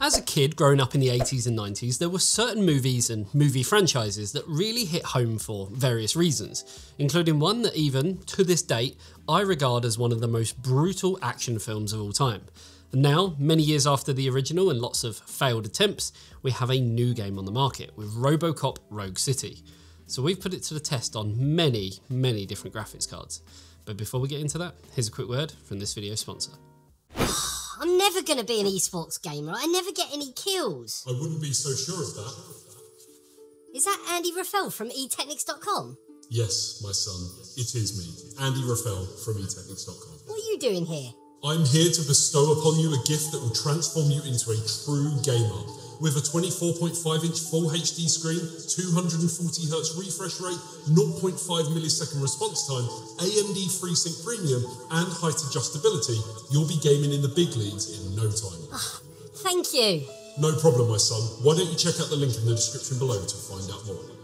As a kid growing up in the 80s and 90s, there were certain movies and movie franchises that really hit home for various reasons, including one that even, to this date, I regard as one of the most brutal action films of all time. And now, many years after the original and lots of failed attempts, we have a new game on the market with Robocop Rogue City. So we've put it to the test on many, many different graphics cards. But before we get into that, here's a quick word from this video sponsor. I'm never going to be an esports gamer. I never get any kills. I wouldn't be so sure of that. Is that Andy Ruffell from eTeknix.com? Yes, my son, it is me, Andy Ruffell from eTeknix.com. What are you doing here? I'm here to bestow upon you a gift that will transform you into a true gamer with a 24.5 inch full HD screen, 240Hz refresh rate, 0.5 millisecond response time, AMD FreeSync Premium, and height adjustability, you'll be gaming in the big leagues in no time. Oh, thank you. No problem, my son. Why don't you check out the link in the description below to find out more?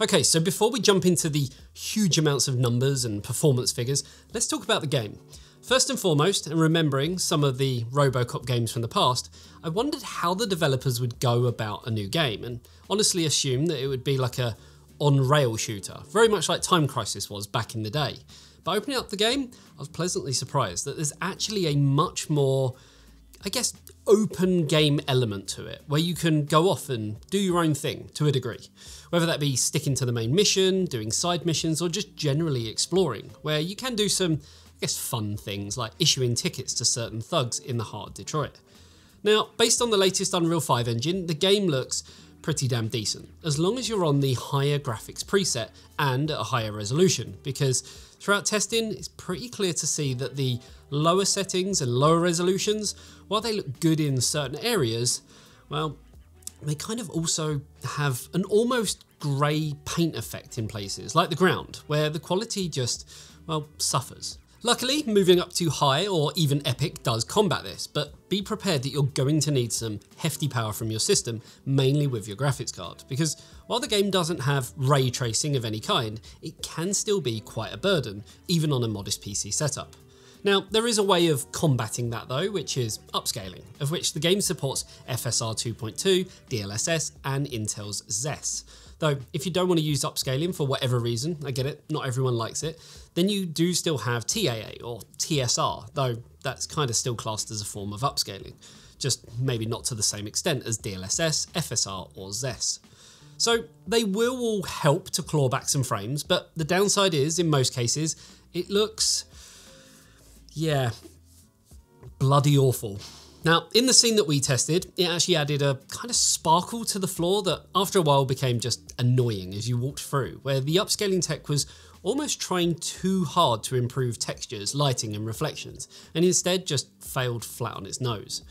Okay, so before we jump into the huge amounts of numbers and performance figures, let's talk about the game. First and foremost, and remembering some of the Robocop games from the past, I wondered how the developers would go about a new game, and honestly assumed that it would be like a on-rail shooter, very much like Time Crisis was back in the day. But opening up the game, I was pleasantly surprised that there's actually a much more, I guess, open game element to it, where you can go off and do your own thing to a degree. Whether that be sticking to the main mission, doing side missions, or just generally exploring, where you can do some guess fun things like issuing tickets to certain thugs in the heart of Detroit. Now, based on the latest Unreal 5 engine, the game looks pretty damn decent, as long as you're on the higher graphics preset and at a higher resolution, because throughout testing, it's pretty clear to see that the lower settings and lower resolutions, while they look good in certain areas, well, they kind of also have an almost grey paint effect in places, like the ground, where the quality just, well, suffers. Luckily, moving up to high or even epic does combat this, but be prepared that you're going to need some hefty power from your system, mainly with your graphics card, because while the game doesn't have ray tracing of any kind, it can still be quite a burden, even on a modest PC setup. Now, there is a way of combating that though, which is upscaling, of which the game supports FSR 2.2, DLSS, and Intel's XeSS. Though, if you don't want to use upscaling for whatever reason, I get it, not everyone likes it, then you do still have TAA or TSR, though that's kind of still classed as a form of upscaling, just maybe not to the same extent as DLSS, FSR, or XeSS. So they will all help to claw back some frames, but the downside is, in most cases, it looks, yeah, bloody awful. Now, in the scene that we tested, it actually added a kind of sparkle to the floor that after a while became just annoying as you walked through, where the upscaling tech was almost trying too hard to improve textures, lighting and reflections, and instead just failed flat on its nose.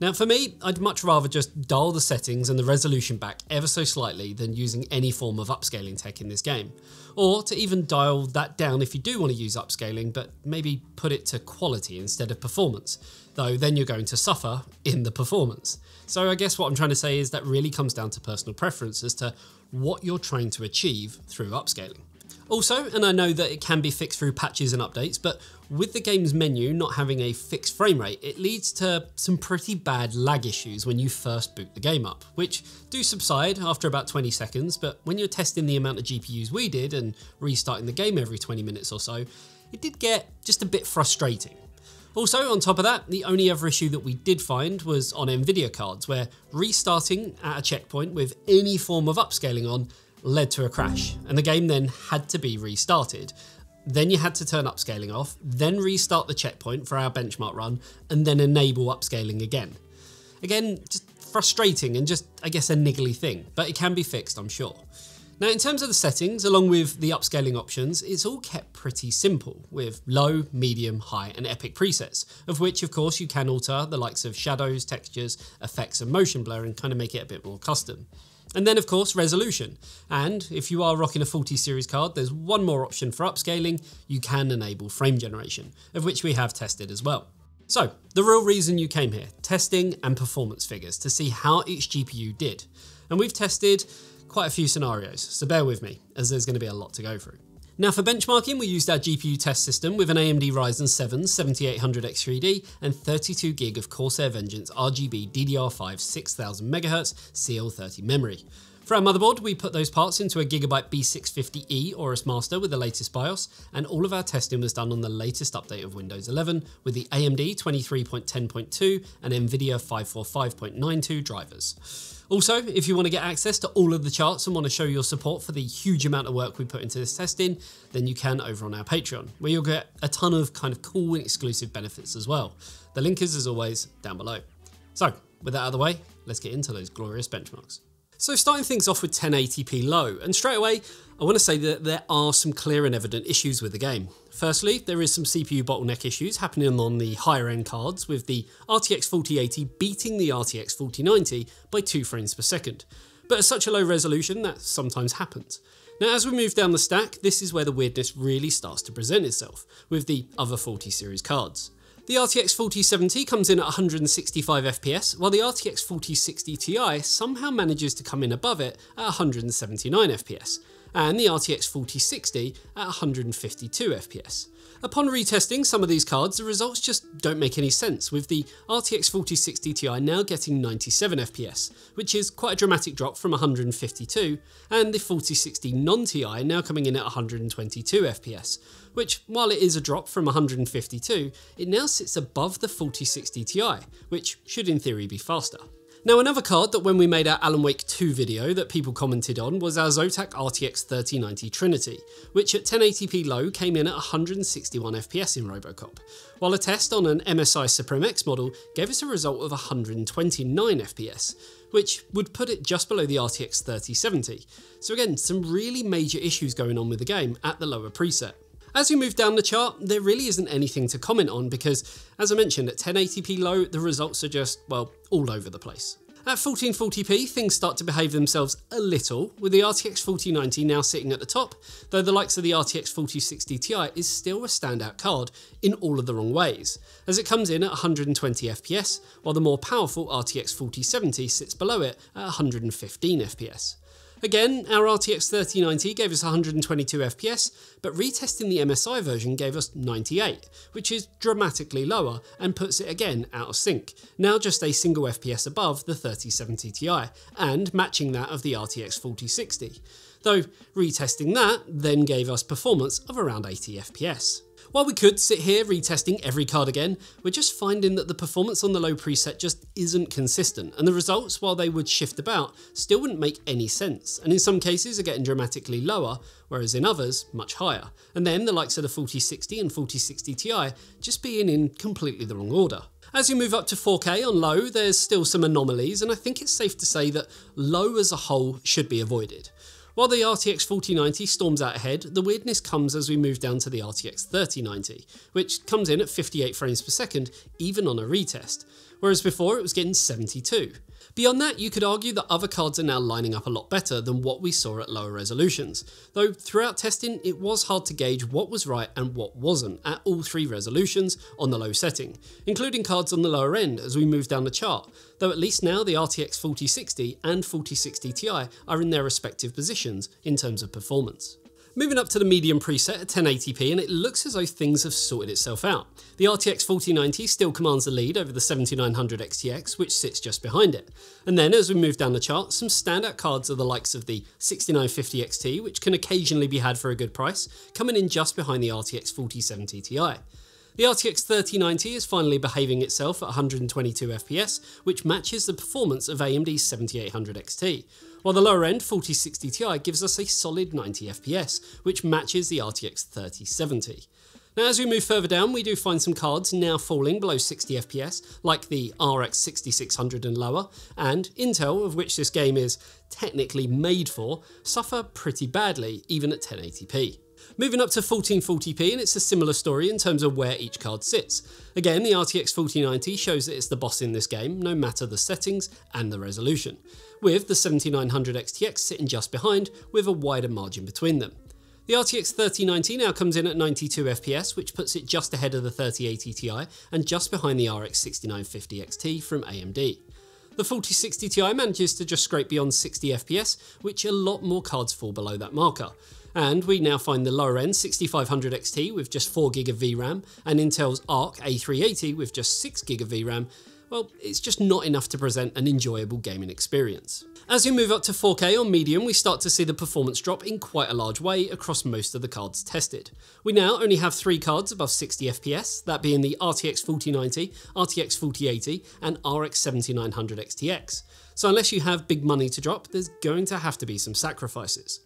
Now for me, I'd much rather just dial the settings and the resolution back ever so slightly than using any form of upscaling tech in this game. Or to even dial that down if you do want to use upscaling, but maybe put it to quality instead of performance, though then you're going to suffer in the performance. So I guess what I'm trying to say is that really comes down to personal preference as to what you're trying to achieve through upscaling. Also, and I know that it can be fixed through patches and updates, but with the game's menu not having a fixed frame rate, it leads to some pretty bad lag issues when you first boot the game up, which do subside after about 20 seconds, but when you're testing the amount of GPUs we did and restarting the game every 20 minutes or so, it did get just a bit frustrating. Also, on top of that, the only other issue that we did find was on Nvidia cards, where restarting at a checkpoint with any form of upscaling on led to a crash, and the game then had to be restarted. Then you had to turn upscaling off, then restart the checkpoint for our benchmark run, and then enable upscaling again. Again, just frustrating and just, I guess, a niggly thing, but it can be fixed, I'm sure. Now, in terms of the settings, along with the upscaling options, it's all kept pretty simple with low, medium, high, and epic presets, of which, of course, you can alter the likes of shadows, textures, effects, and motion blur and kind of make it a bit more custom. And then of course resolution. And if you are rocking a 40 series card, there's one more option for upscaling, you can enable frame generation, of which we have tested as well. So the real reason you came here, testing and performance figures to see how each GPU did. And we've tested quite a few scenarios, so bear with me as there's going to be a lot to go through. Now for benchmarking, we used our GPU test system with an AMD Ryzen 7 7800X3D and 32GB of Corsair Vengeance RGB DDR5 6000MHz CL30 memory. For our motherboard, we put those parts into a Gigabyte B650E Aorus Master with the latest BIOS, and all of our testing was done on the latest update of Windows 11 with the AMD 23.10.2 and NVIDIA 545.92 drivers. Also, if you want to get access to all of the charts and want to show your support for the huge amount of work we put into this testing, then you can over on our Patreon, where you'll get a ton of kind of cool and exclusive benefits as well. The link is, as always, down below. So, with that out of the way, let's get into those glorious benchmarks. So starting things off with 1080p low, and straight away, I want to say that there are some clear and evident issues with the game. Firstly, there is some CPU bottleneck issues happening on the higher end cards, with the RTX 4080 beating the RTX 4090 by 2 frames per second. But at such a low resolution, that sometimes happens. Now as we move down the stack, this is where the weirdness really starts to present itself, with the other 40 series cards. The RTX 4070 comes in at 165 FPS, while the RTX 4060 Ti somehow manages to come in above it at 179 FPS, and the RTX 4060 at 152 FPS. Upon retesting some of these cards, the results just don't make any sense, with the RTX 4060 Ti now getting 97 FPS, which is quite a dramatic drop from 152, and the 4060 non-Ti now coming in at 122 FPS, which, while it is a drop from 152, it now sits above the 4060 Ti, which should in theory be faster. Now another card that when we made our Alan Wake 2 video that people commented on was our Zotac RTX 3090 Trinity, which at 1080p low came in at 161 FPS in Robocop, while a test on an MSI Supreme X model gave us a result of 129 FPS, which would put it just below the RTX 3070. So again, some really major issues going on with the game at the lower preset. As we move down the chart, there really isn't anything to comment on because, as I mentioned, at 1080p low, the results are just, well, all over the place. At 1440p, things start to behave themselves a little, with the RTX 4090 now sitting at the top, though the likes of the RTX 4060 Ti is still a standout card in all of the wrong ways, as it comes in at 120 FPS, while the more powerful RTX 4070 sits below it at 115 FPS. Again, our RTX 3090 gave us 122 FPS, but retesting the MSI version gave us 98, which is dramatically lower and puts it again out of sync, now just a single FPS above the 3070 Ti, and matching that of the RTX 4060. Though retesting that then gave us performance of around 80 FPS. While we could sit here retesting every card again, we're just finding that the performance on the low preset just isn't consistent, and the results, while they would shift about, still wouldn't make any sense, and in some cases are getting dramatically lower, whereas in others, much higher. And then the likes of the 4060 and 4060 Ti just being in completely the wrong order. As you move up to 4K on low, there's still some anomalies, and I think it's safe to say that low as a whole should be avoided. While the RTX 4090 storms out ahead, the weirdness comes as we move down to the RTX 3090, which comes in at 58 frames per second, even on a retest, whereas before it was getting 72. Beyond that, you could argue that other cards are now lining up a lot better than what we saw at lower resolutions, though throughout testing it was hard to gauge what was right and what wasn't at all three resolutions on the low setting, including cards on the lower end as we move down the chart, though at least now the RTX 4060 and 4060 Ti are in their respective positions in terms of performance. Moving up to the medium preset at 1080p and it looks as though things have sorted itself out. The RTX 4090 still commands the lead over the 7900 XTX which sits just behind it. And then as we move down the chart, some standout cards are the likes of the 6950 XT which can occasionally be had for a good price, coming in just behind the RTX 4070 Ti. The RTX 3090 is finally behaving itself at 122 FPS, which matches the performance of AMD's 7800 XT, while the lower end 4060 Ti gives us a solid 90 FPS, which matches the RTX 3070. Now as we move further down, we do find some cards now falling below 60 FPS, like the RX 6600 and lower, and Intel, of which this game is technically made for, suffer pretty badly, even at 1080p. Moving up to 1440p and it's a similar story in terms of where each card sits. Again, the RTX 4090 shows that it's the boss in this game, no matter the settings and the resolution, with the 7900 XTX sitting just behind with a wider margin between them. The RTX 3090 now comes in at 92 FPS, which puts it just ahead of the 3080 Ti and just behind the RX 6950 XT from AMD. The 4060 Ti manages to just scrape beyond 60 FPS, which a lot more cards fall below that marker, And we now find the lower end 6500 XT with just 4GB of VRAM and Intel's Arc A380 with just 6GB of VRAM well, it's just not enough to present an enjoyable gaming experience. As we move up to 4K on medium, we start to see the performance drop in quite a large way across most of the cards tested. We now only have three cards above 60 FPS, that being the RTX 4090, RTX 4080 and RX 7900 XTX. So unless you have big money to drop, there's going to have to be some sacrifices.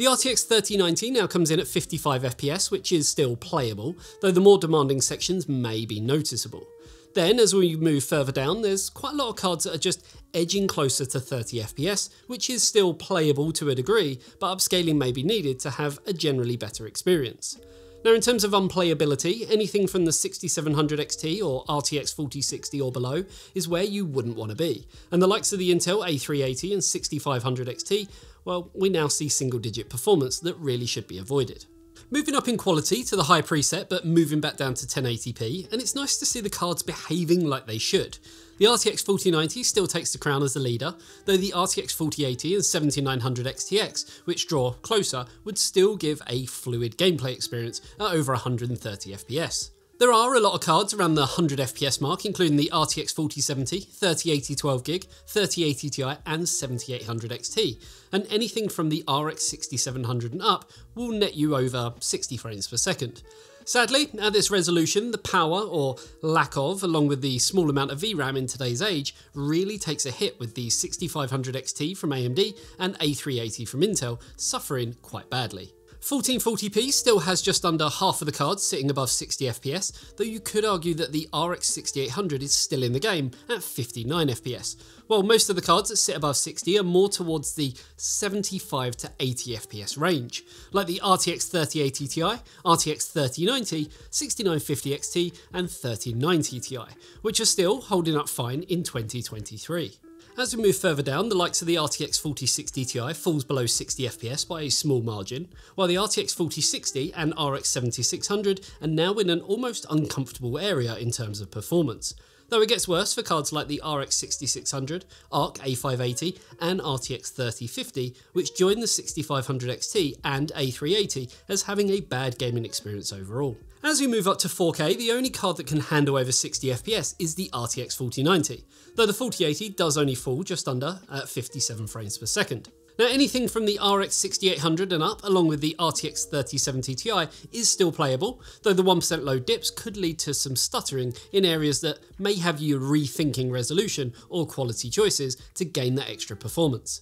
The RTX 3090 now comes in at 55 FPS, which is still playable, though the more demanding sections may be noticeable. Then, as we move further down, there's quite a lot of cards that are just edging closer to 30 FPS, which is still playable to a degree, but upscaling may be needed to have a generally better experience. Now in terms of unplayability, anything from the 6700 XT or RTX 4060 or below is where you wouldn't want to be, and the likes of the Intel A380 and 6500 XT, well, we now see single digit performance that really should be avoided. Moving up in quality to the high preset, but moving back down to 1080p, and it's nice to see the cards behaving like they should. The RTX 4090 still takes the crown as the leader, though the RTX 4080 and 7900 XTX, which draw closer, would still give a fluid gameplay experience at over 130 FPS. There are a lot of cards around the 100 FPS mark, including the RTX 4070, 3080 12GB, 3080 Ti, and 7800 XT, and anything from the RX 6700 and up will net you over 60 frames per second. Sadly, at this resolution, the power, or lack of, along with the small amount of VRAM in today's age, really takes a hit with the 6500 XT from AMD and A380 from Intel suffering quite badly. 1440p still has just under half of the cards sitting above 60 FPS, though you could argue that the RX 6800 is still in the game at 59 FPS, while most of the cards that sit above 60 are more towards the 75 to 80 FPS range, like the RTX 3080 Ti, RTX 3090, 6950 XT and 3090 Ti, which are still holding up fine in 2023. As we move further down, the likes of the RTX 4060 Ti falls below 60 FPS by a small margin, while the RTX 4060 and RX 7600 are now in an almost uncomfortable area in terms of performance. Though it gets worse for cards like the RX 6600, ARC A580 and RTX 3050, which join the 6500 XT and A380 as having a bad gaming experience overall. As we move up to 4K, the only card that can handle over 60 FPS is the RTX 4090, though the 4080 does only fall just under at 57 frames per second. Now anything from the RX 6800 and up, along with the RTX 3070 Ti, is still playable, though the 1% load dips could lead to some stuttering in areas that may have you rethinking resolution or quality choices to gain that extra performance.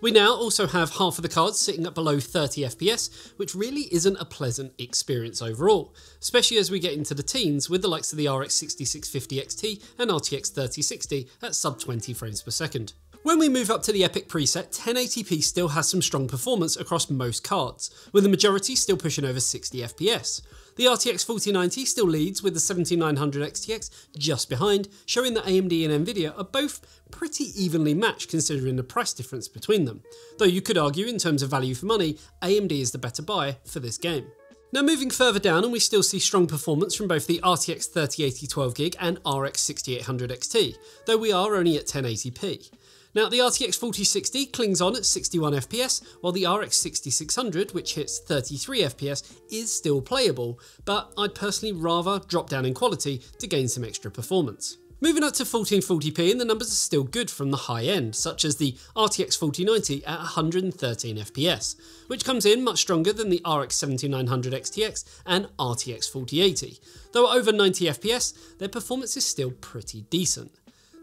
We now also have half of the cards sitting at below 30 FPS, which really isn't a pleasant experience overall, especially as we get into the teens with the likes of the RX 6650 XT and RTX 3060 at sub 20 frames per second. When we move up to the Epic preset, 1080p still has some strong performance across most cards, with the majority still pushing over 60 FPS. The RTX 4090 still leads with the 7900 XTX just behind, showing that AMD and Nvidia are both pretty evenly matched considering the price difference between them. Though you could argue in terms of value for money, AMD is the better buy for this game. Now moving further down and we still see strong performance from both the RTX 3080 12GB and RX 6800 XT, though we are only at 1080p. Now the RTX 4060 clings on at 61 FPS, while the RX 6600, which hits 33 FPS, is still playable, but I'd personally rather drop down in quality to gain some extra performance. Moving up to 1440p and the numbers are still good from the high end, such as the RTX 4090 at 113 FPS, which comes in much stronger than the RX 7900 XTX and RTX 4080, though at over 90 FPS, their performance is still pretty decent.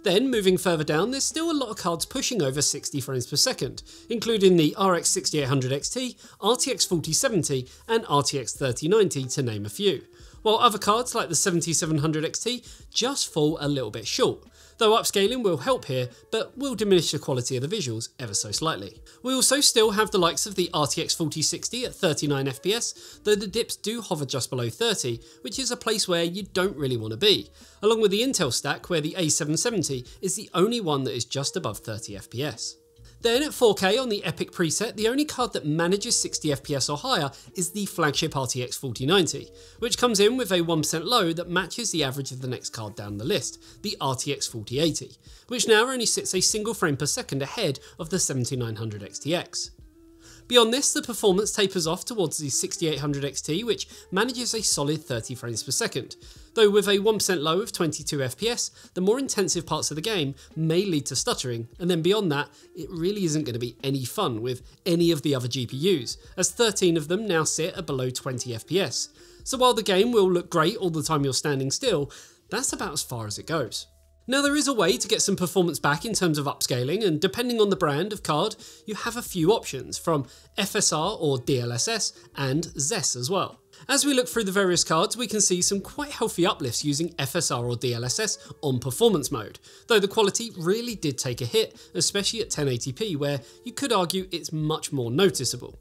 Then, moving further down, there's still a lot of cards pushing over 60 frames per second, including the RX 6800 XT, RTX 4070 and RTX 3090 to name a few, while other cards like the 7700 XT just fall a little bit short, though upscaling will help here, but will diminish the quality of the visuals ever so slightly. We also still have the likes of the RTX 4060 at 39 FPS, though the dips do hover just below 30, which is a place where you don't really want to be, along with the Intel stack where the A770 is the only one that is just above 30 FPS. Then at 4K on the Epic preset, the only card that manages 60 FPS or higher is the flagship RTX 4090, which comes in with a 1% low that matches the average of the next card down the list, the RTX 4080, which now only sits a single frame per second ahead of the 7900 XTX. Beyond this, the performance tapers off towards the 6800 XT, which manages a solid 30 frames per second. Though with a 1% low of 22 FPS, the more intensive parts of the game may lead to stuttering, and then beyond that, it really isn't going to be any fun with any of the other GPUs, as 13 of them now sit at below 20 FPS. So while the game will look great all the time you're standing still, that's about as far as it goes. Now there is a way to get some performance back in terms of upscaling and depending on the brand of card, you have a few options from FSR or DLSS and XeSS as well. As we look through the various cards, we can see some quite healthy uplifts using FSR or DLSS on performance mode, though the quality really did take a hit, especially at 1080p where you could argue it's much more noticeable.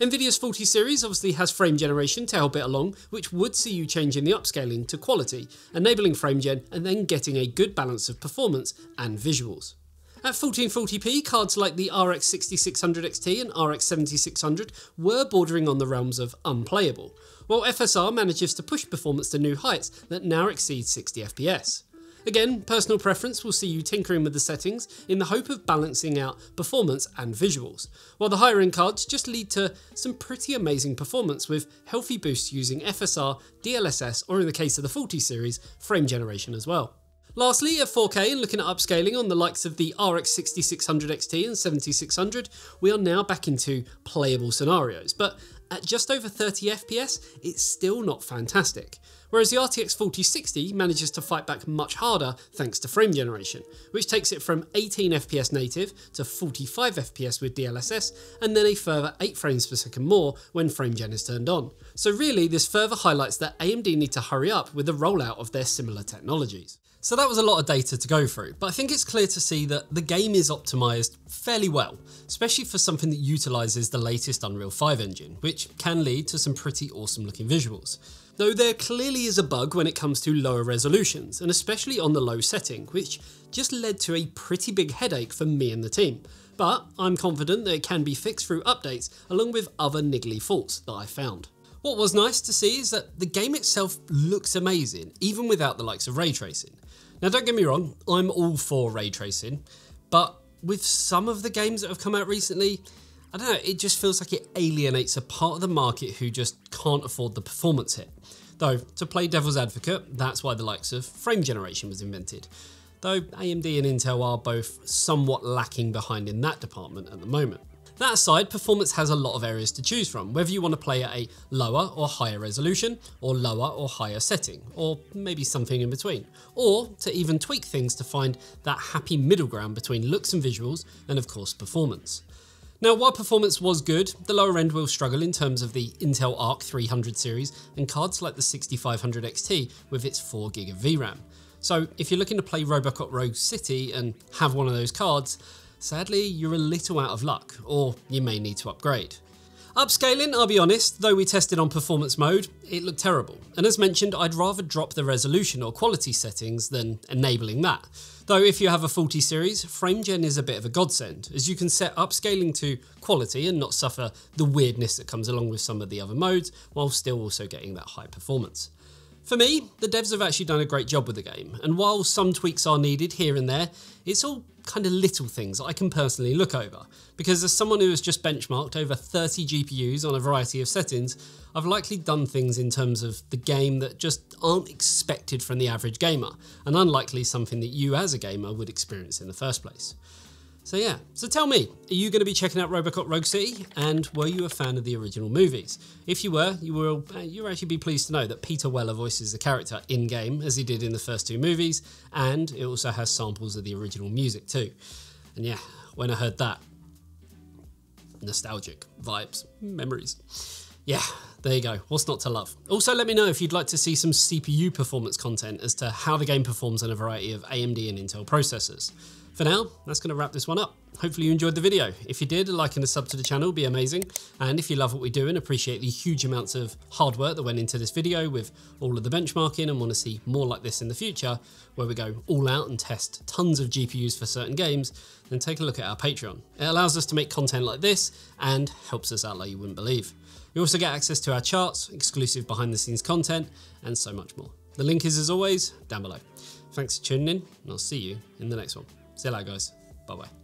Nvidia's 40 series obviously has frame generation to help it along, which would see you changing the upscaling to quality, enabling frame gen and then getting a good balance of performance and visuals. At 1440p, cards like the RX 6600 XT and RX 7600 were bordering on the realms of unplayable, while FSR manages to push performance to new heights that now exceed 60 FPS. Again, personal preference will see you tinkering with the settings in the hope of balancing out performance and visuals, while the higher end cards just lead to some pretty amazing performance with healthy boosts using FSR, DLSS, or in the case of the 40 series, frame generation as well. Lastly, at 4K and looking at upscaling on the likes of the RX 6600 XT and 7600, we are now back into playable scenarios, but at just over 30 FPS, it's still not fantastic. Whereas the RTX 4060 manages to fight back much harder thanks to frame generation, which takes it from 18 FPS native to 45 FPS with DLSS, and then a further 8 frames per second more when frame gen is turned on. So really, this further highlights that AMD need to hurry up with the rollout of their similar technologies. So that was a lot of data to go through, but I think it's clear to see that the game is optimized fairly well, especially for something that utilizes the latest Unreal 5 engine, which can lead to some pretty awesome looking visuals. Though there clearly is a bug when it comes to lower resolutions, and especially on the low setting, which just led to a pretty big headache for me and the team. But I'm confident that it can be fixed through updates, along with other niggly faults that I found. What was nice to see is that the game itself looks amazing, even without the likes of ray tracing. Now, don't get me wrong, I'm all for ray tracing, but with some of the games that have come out recently, I don't know, it just feels like it alienates a part of the market who just can't afford the performance hit. Though, to play devil's advocate, that's why the likes of frame generation was invented. Though AMD and Intel are both somewhat lacking behind in that department at the moment. That aside, performance has a lot of areas to choose from, whether you want to play at a lower or higher resolution, or lower or higher setting, or maybe something in between, or to even tweak things to find that happy middle ground between looks and visuals, and of course performance. Now, while performance was good, the lower end will struggle in terms of the Intel Arc 300 series and cards like the 6500 XT with its 4GB of VRAM. So if you're looking to play Robocop Rogue City and have one of those cards, Sadly, you're a little out of luck, or you may need to upgrade. Upscaling, I'll be honest, though we tested on performance mode, it looked terrible. And as mentioned, I'd rather drop the resolution or quality settings than enabling that. Though if you have a 40 series, FrameGen is a bit of a godsend, as you can set upscaling to quality and not suffer the weirdness that comes along with some of the other modes, while still also getting that high performance. For me, the devs have actually done a great job with the game, and while some tweaks are needed here and there, it's all kind of little things I can personally look over. Because as someone who has just benchmarked over 30 GPUs on a variety of settings, I've likely done things in terms of the game that just aren't expected from the average gamer, and unlikely something that you as a gamer would experience in the first place. So yeah, so tell me, are you going to be checking out Robocop Rogue City? And were you a fan of the original movies? If you were, you will uh, you'll actually be pleased to know that Peter Weller voices the character in game as he did in the first two movies, and it also has samples of the original music too. And yeah, when I heard that, nostalgic vibes, memories. Yeah, there you go. What's not to love? Also, let me know if you'd like to see some CPU performance content as to how the game performs on a variety of AMD and Intel processors. For now, that's going to wrap this one up. Hopefully you enjoyed the video. If you did, a like and a sub to the channel would be amazing. And if you love what we do and appreciate the huge amounts of hard work that went into this video with all of the benchmarking and want to see more like this in the future, where we go all out and test tons of GPUs for certain games, then take a look at our Patreon. It allows us to make content like this and helps us out like you wouldn't believe. You also get access to our charts, exclusive behind the scenes content, and so much more. The link is, as always, down below. Thanks for tuning in, and I'll see you in the next one. See you later, guys. Bye bye.